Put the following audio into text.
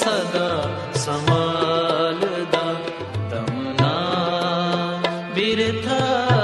सदा समालदा ना बिरथा